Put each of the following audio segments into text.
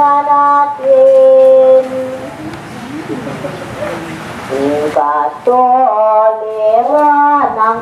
ganatin Ika to lira ng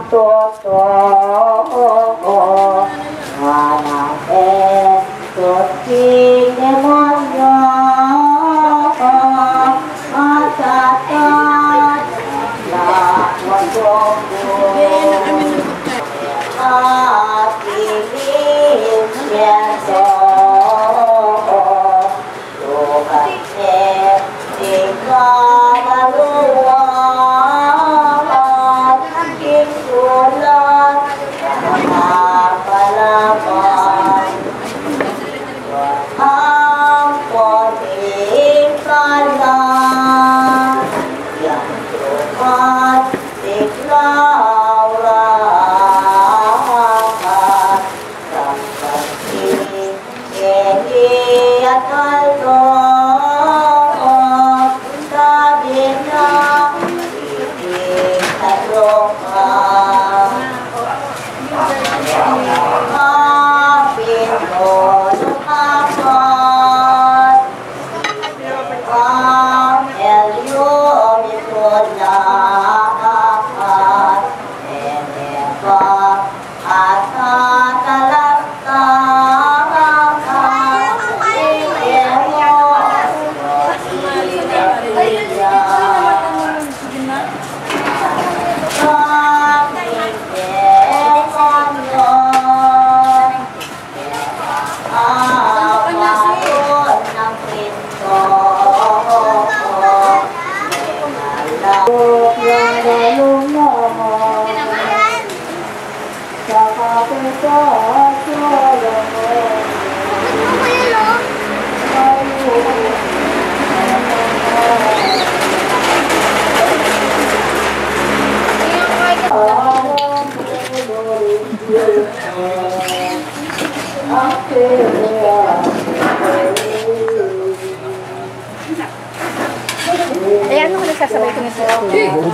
Bye.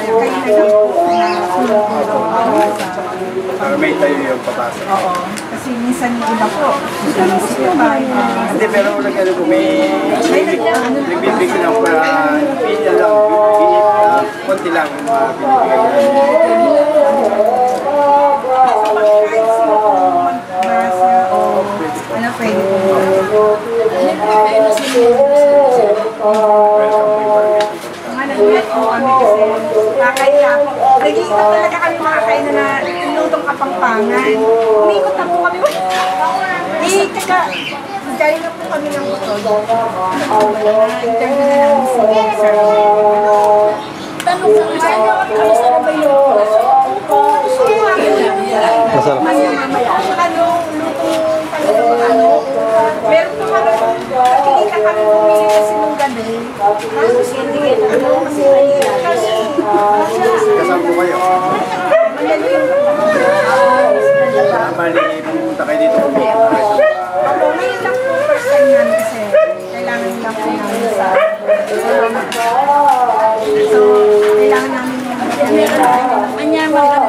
kumbaga, kayo na lang po na sulong Para may tayo yung papasok. Oo. Kasi minsan yung iba po, isip pa yung Hindi, pero nag ano po, may nagbibigay ng para pila lang, ah, konti lang yung mga binibigay namin. ano po. Nag-iikot talaga kami mga kain na nilutong kapangpangan. Umiikot na po kami. Eh, kaka, galing na po kami ng motor. Diyan na lang si Sir. Tanong sa mga, kamusta na ba yung Masarap. mamaya. Ano, lutong talaga ano. Meron po kami, nakikita kami bumili kasi nung gabi. Tapos hindi ano, kasi kasi Kasama ko kayo. Bali, pumunta kayo dito. Ako, may lang po first time yan kasi kailangan lang po namin sa So, kailangan namin yung kanya mga